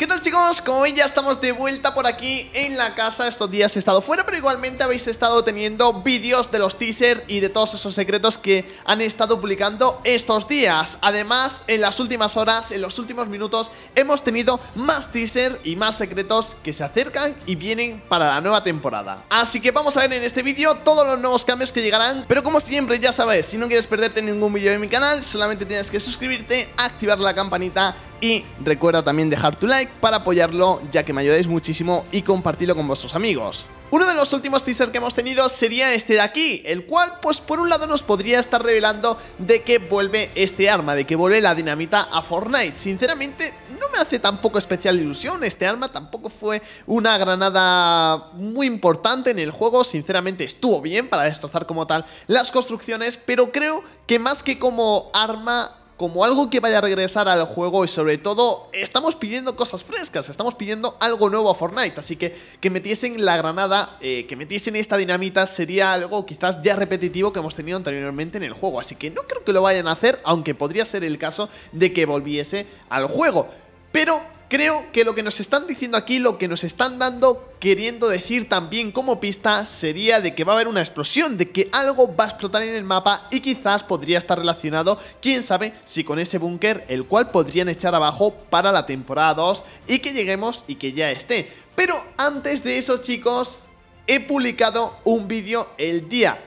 ¿Qué tal chicos? Como veis ya estamos de vuelta por aquí en la casa. Estos días he estado fuera pero igualmente habéis estado teniendo vídeos de los teasers y de todos esos secretos que han estado publicando estos días. Además en las últimas horas, en los últimos minutos hemos tenido más teasers y más secretos que se acercan y vienen para la nueva temporada. Así que vamos a ver en este vídeo todos los nuevos cambios que llegarán Pero como siempre ya sabes, si no quieres perderte ningún vídeo de mi canal solamente tienes que suscribirte, activar la campanita y recuerda también dejar tu like para apoyarlo ya que me ayudáis muchísimo y compartirlo con vuestros amigos. Uno de los últimos teasers que hemos tenido sería este de aquí, el cual pues por un lado nos podría estar revelando de que vuelve este arma, de que vuelve la dinamita a Fortnite. Sinceramente no me hace tampoco especial ilusión, este arma tampoco fue una granada muy importante en el juego, sinceramente estuvo bien para destrozar como tal las construcciones, pero creo que más que como arma como algo que vaya a regresar al juego y sobre todo estamos pidiendo cosas frescas, estamos pidiendo algo nuevo a Fortnite, así que que metiesen la granada, eh, que metiesen esta dinamita sería algo quizás ya repetitivo que hemos tenido anteriormente en el juego, así que no creo que lo vayan a hacer, aunque podría ser el caso de que volviese al juego, pero Creo que lo que nos están diciendo aquí, lo que nos están dando, queriendo decir también como pista, sería de que va a haber una explosión, de que algo va a explotar en el mapa y quizás podría estar relacionado, quién sabe, si con ese búnker, el cual podrían echar abajo para la temporada 2 y que lleguemos y que ya esté. Pero antes de eso, chicos, he publicado un vídeo el día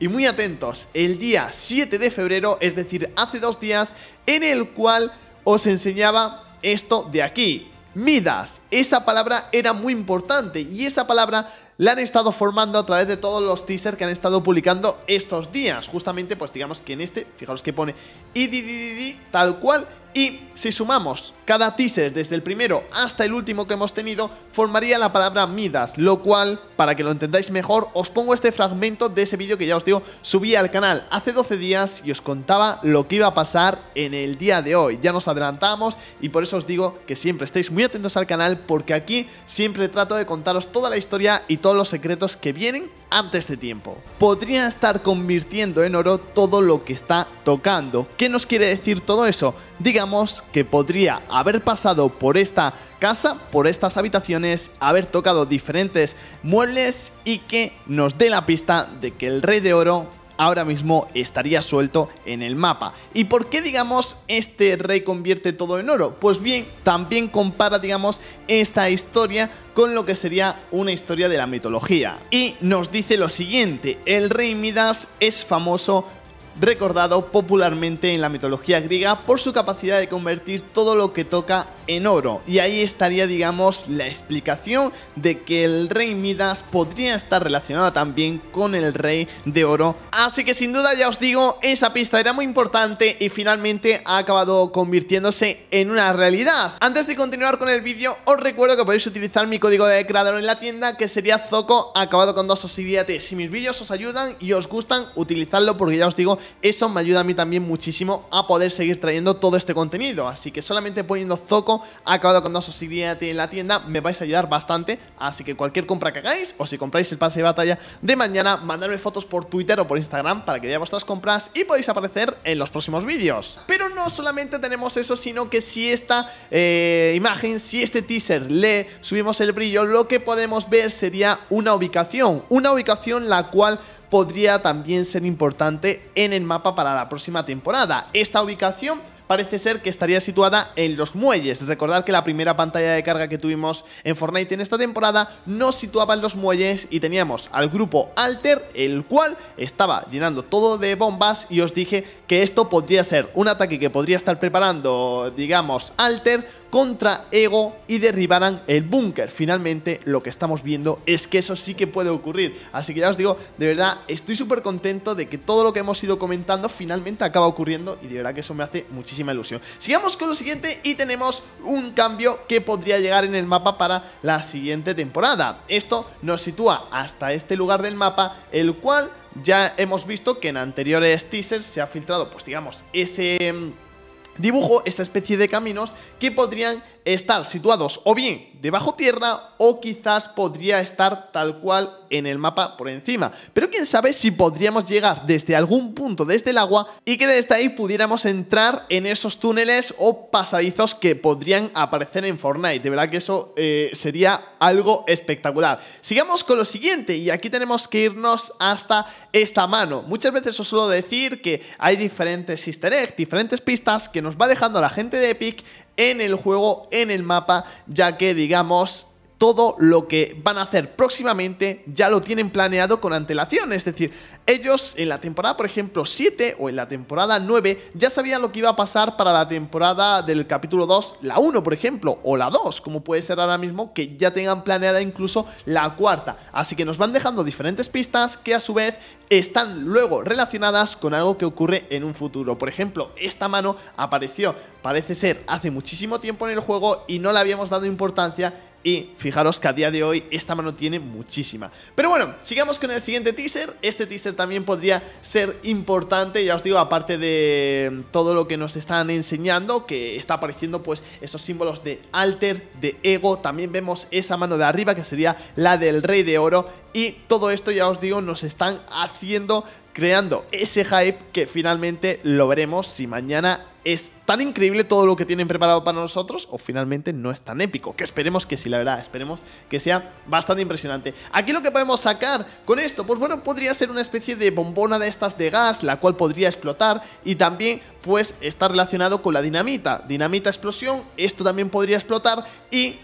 y muy atentos, el día 7 de febrero, es decir, hace dos días, en el cual os enseñaba esto de aquí. Midas, esa palabra era muy importante y esa palabra la han estado formando a través de todos los teasers que han estado publicando estos días. Justamente, pues digamos que en este, fijaros que pone IDDD tal cual y si sumamos cada teaser desde el primero hasta el último que hemos tenido, formaría la palabra Midas, lo cual, para que lo entendáis mejor, os pongo este fragmento de ese vídeo que ya os digo, subí al canal hace 12 días y os contaba lo que iba a pasar en el día de hoy. Ya nos adelantamos y por eso os digo que siempre estéis muy atentos al canal porque aquí siempre trato de contaros toda la historia y todos los secretos que vienen antes de tiempo. Podría estar convirtiendo en oro todo lo que está tocando. ¿Qué nos quiere decir todo eso? Digamos que podría haber pasado por esta casa, por estas habitaciones, haber tocado diferentes muebles y que nos dé la pista de que el rey de oro ahora mismo estaría suelto en el mapa. ¿Y por qué, digamos, este rey convierte todo en oro? Pues bien, también compara, digamos, esta historia con lo que sería una historia de la mitología. Y nos dice lo siguiente, el rey Midas es famoso recordado popularmente en la mitología griega por su capacidad de convertir todo lo que toca en oro. Y ahí estaría, digamos, la explicación de que el rey Midas podría estar relacionado también con el rey de oro. Así que sin duda ya os digo, esa pista era muy importante y finalmente ha acabado convirtiéndose en una realidad. Antes de continuar con el vídeo, os recuerdo que podéis utilizar mi código de creador en la tienda que sería Zoco acabado con dos osídiate. Si mis vídeos os ayudan y os gustan, utilizadlo porque ya os digo, eso me ayuda a mí también muchísimo a poder seguir trayendo todo este contenido. Así que solamente poniendo Zoco acabado con dos osídiate en la tienda me vais a ayudar bastante. Así que cualquier compra que hagáis o si compráis el pase de batalla de mañana, mandadme fotos por Twitter o por Instagram para que vea vuestras compras y podéis aparecer en los próximos vídeos. Pero no solamente tenemos eso, sino que si esta eh, imagen, si este teaser le subimos el brillo, lo que podemos ver sería una ubicación. Una ubicación la cual podría también ser importante en el mapa para la próxima temporada. Esta ubicación parece ser que estaría situada en los muelles. Recordad que la primera pantalla de carga que tuvimos en Fortnite en esta temporada nos situaba en los muelles y teníamos al grupo Alter, el cual estaba llenando todo de bombas y os dije que esto podría ser un ataque que podría estar preparando, digamos, Alter contra Ego y derribaran el búnker. Finalmente, lo que estamos viendo es que eso sí que puede ocurrir. Así que ya os digo, de verdad, estoy súper contento de que todo lo que hemos ido comentando finalmente acaba ocurriendo y de verdad que eso me hace muchísima ilusión. Sigamos con lo siguiente y tenemos un cambio que podría llegar en el mapa para la siguiente temporada. Esto nos sitúa hasta este lugar del mapa, el cual ya hemos visto que en anteriores teasers se ha filtrado, pues digamos, ese mm, dibujo esa especie de caminos que podrían estar situados o bien debajo tierra o quizás podría estar tal cual en el mapa por encima. Pero quién sabe si podríamos llegar desde algún punto desde el agua y que desde ahí pudiéramos entrar en esos túneles o pasadizos que podrían aparecer en Fortnite. De verdad que eso eh, sería algo espectacular. Sigamos con lo siguiente y aquí tenemos que irnos hasta esta mano. Muchas veces os suelo decir que hay diferentes easter eggs, diferentes pistas que nos va dejando la gente de Epic en el juego, en el mapa, ya que digamos todo lo que van a hacer próximamente ya lo tienen planeado con antelación. Es decir, ellos en la temporada, por ejemplo, 7 o en la temporada 9 ya sabían lo que iba a pasar para la temporada del capítulo 2, la 1, por ejemplo, o la 2, como puede ser ahora mismo, que ya tengan planeada incluso la cuarta. Así que nos van dejando diferentes pistas que a su vez están luego relacionadas con algo que ocurre en un futuro. Por ejemplo, esta mano apareció, parece ser, hace muchísimo tiempo en el juego y no le habíamos dado importancia y fijaros que a día de hoy esta mano tiene muchísima. Pero bueno, sigamos con el siguiente teaser. Este teaser también podría ser importante, ya os digo, aparte de todo lo que nos están enseñando, que está apareciendo pues esos símbolos de alter, de ego. También vemos esa mano de arriba que sería la del rey de oro. Y todo esto, ya os digo, nos están haciendo creando ese hype que finalmente lo veremos si mañana es tan increíble todo lo que tienen preparado para nosotros o finalmente no es tan épico. Que esperemos que sí, la verdad, esperemos que sea bastante impresionante. Aquí lo que podemos sacar con esto, pues bueno, podría ser una especie de bombona de estas de gas, la cual podría explotar y también pues está relacionado con la dinamita. Dinamita explosión, esto también podría explotar y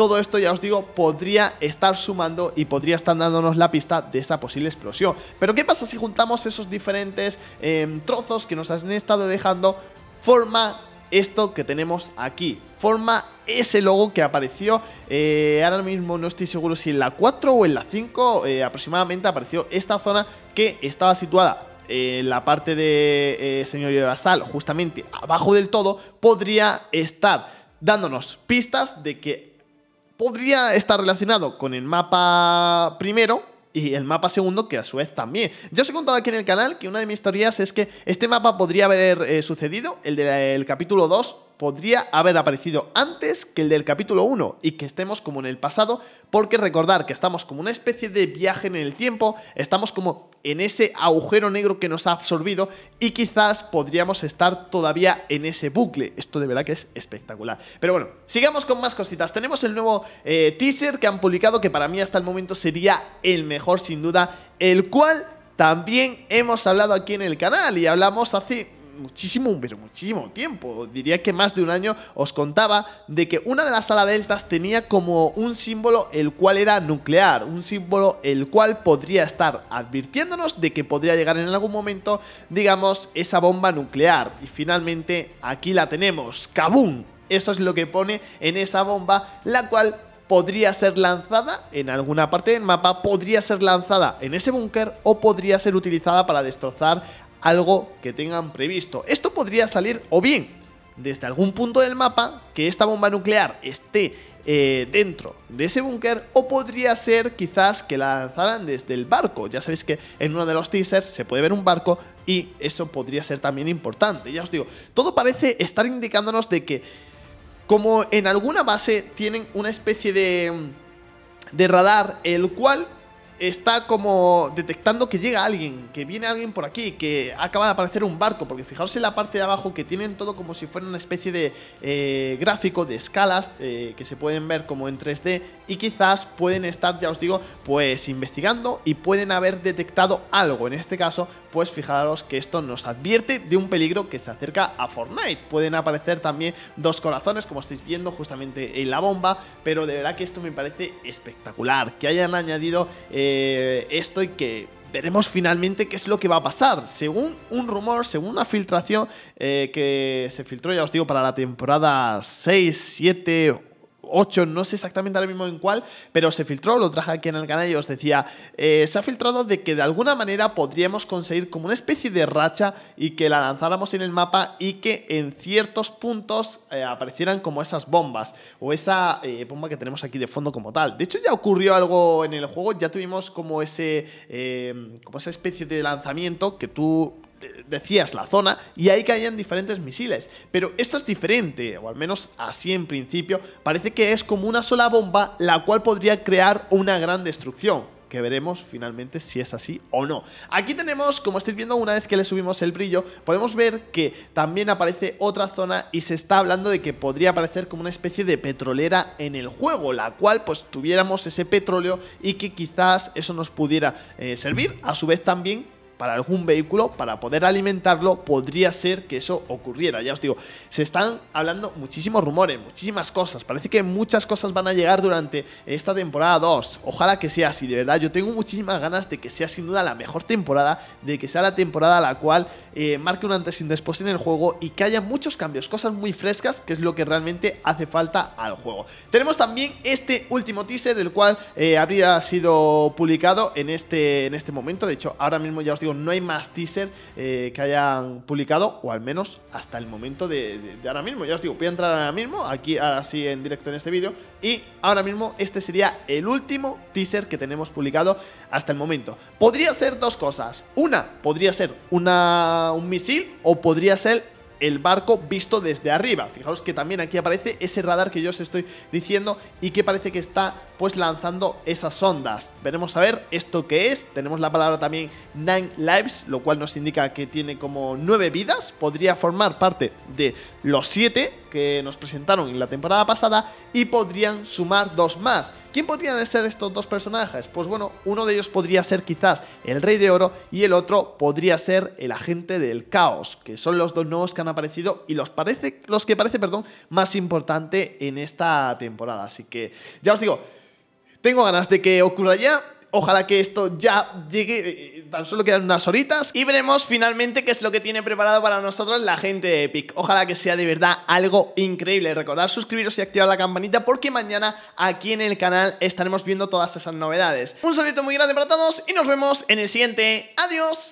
todo esto, ya os digo, podría estar sumando y podría estar dándonos la pista de esa posible explosión. Pero ¿qué pasa si juntamos esos diferentes em, trozos que nos han estado dejando? Forma esto que tenemos aquí. Forma ese logo que apareció, eh, ahora mismo no estoy seguro si en la 4 o en la 5 eh, aproximadamente apareció esta zona que estaba situada en la parte de eh, Señor Basal, justamente abajo del todo, podría estar dándonos pistas de que podría estar relacionado con el mapa primero y el mapa segundo, que a su vez también. Ya os he contado aquí en el canal que una de mis teorías es que este mapa podría haber eh, sucedido, el del capítulo 2, podría haber aparecido antes que el del capítulo 1 y que estemos como en el pasado, porque recordar que estamos como una especie de viaje en el tiempo, estamos como en ese agujero negro que nos ha absorbido y quizás podríamos estar todavía en ese bucle. Esto de verdad que es espectacular. Pero bueno, sigamos con más cositas. Tenemos el nuevo eh, teaser que han publicado que para mí hasta el momento sería el mejor sin duda, el cual también hemos hablado aquí en el canal y hablamos hace muchísimo, pero muchísimo tiempo. Diría que más de un año os contaba de que una de las ala deltas tenía como un símbolo el cual era nuclear, un símbolo el cual podría estar advirtiéndonos de que podría llegar en algún momento, digamos, esa bomba nuclear. Y finalmente aquí la tenemos, ¡Kabum! Eso es lo que pone en esa bomba, la cual podría ser lanzada en alguna parte del mapa, podría ser lanzada en ese búnker o podría ser utilizada para destrozar algo que tengan previsto. Esto podría salir o bien desde algún punto del mapa que esta bomba nuclear esté eh, dentro de ese búnker o podría ser quizás que la lanzaran desde el barco. Ya sabéis que en uno de los teasers se puede ver un barco y eso podría ser también importante. Ya os digo, todo parece estar indicándonos de que como en alguna base tienen una especie de, de radar el cual está como detectando que llega alguien, que viene alguien por aquí, que acaba de aparecer un barco, porque fijaos en la parte de abajo que tienen todo como si fuera una especie de eh, gráfico de escalas eh, que se pueden ver como en 3D y quizás pueden estar, ya os digo, pues investigando y pueden haber detectado algo. En este caso, pues fijaros que esto nos advierte de un peligro que se acerca a Fortnite. Pueden aparecer también dos corazones, como estáis viendo justamente en la bomba, pero de verdad que esto me parece espectacular, que hayan añadido... Eh, eh, esto y que veremos finalmente qué es lo que va a pasar. Según un rumor, según una filtración eh, que se filtró, ya os digo, para la temporada 6, 7, 8, no sé exactamente ahora mismo en cuál, pero se filtró, lo traje aquí en el canal y os decía, eh, se ha filtrado de que de alguna manera podríamos conseguir como una especie de racha y que la lanzáramos en el mapa y que en ciertos puntos eh, aparecieran como esas bombas o esa eh, bomba que tenemos aquí de fondo como tal. De hecho ya ocurrió algo en el juego, ya tuvimos como ese como esa especie de lanzamiento que tú decías la zona y ahí caían diferentes misiles. Pero esto es diferente, o al menos así en principio, parece que es como una sola bomba la cual podría crear una gran destrucción que veremos finalmente si es así o no. Aquí tenemos, como estáis viendo, una vez que le subimos el brillo, podemos ver que también aparece otra zona y se está hablando de que podría aparecer como una especie de petrolera en el juego, la cual pues tuviéramos ese petróleo y que quizás eso nos pudiera eh, servir, a su vez también para algún vehículo, para poder alimentarlo, podría ser que eso ocurriera. Ya os digo, se están hablando muchísimos rumores, muchísimas cosas. Parece que muchas cosas van a llegar durante esta temporada 2. Ojalá que sea así, de verdad. Yo tengo muchísimas ganas de que sea sin duda la mejor temporada, de que sea la temporada la cual eh, marque un antes y un después en el juego y que haya muchos cambios, cosas muy frescas, que es lo que realmente hace falta al juego. Tenemos también este último teaser, el cual eh, habría sido publicado en este, en este momento. De hecho, ahora mismo ya os digo no hay más teaser eh, que hayan publicado, o al menos hasta el momento de, ahora mismo. Ya os digo, voy a entrar ahora mismo, aquí así en directo en este vídeo, y ahora mismo este sería el último teaser que tenemos publicado hasta el momento. Podría ser dos cosas. Una, podría ser una, un misil, o podría ser el barco visto desde arriba. Fijaos que también aquí aparece ese radar que yo os estoy diciendo y que parece que está pues lanzando esas ondas. Veremos a ver esto qué es. Tenemos la palabra también Nine Lives, lo cual nos indica que tiene como nueve vidas. Podría formar parte de los siete que nos presentaron en la temporada pasada y podrían sumar dos más. ¿Quién podrían ser estos dos personajes? Pues bueno, uno de ellos podría ser quizás el Rey de Oro y el otro podría ser el Agente del Caos, que son los dos nuevos que han aparecido y los, parece, los que parece perdón, más importante en esta temporada. Así que ya os digo, tengo ganas de que ocurra ya. Ojalá que esto ya llegue, eh, tan solo quedan unas horitas y veremos finalmente qué es lo que tiene preparado para nosotros la gente de Epic. Ojalá que sea de verdad algo increíble. Recordad suscribiros y activar la campanita porque mañana aquí en el canal estaremos viendo todas esas novedades. Un saludo muy grande para todos y nos vemos en el siguiente. Adiós.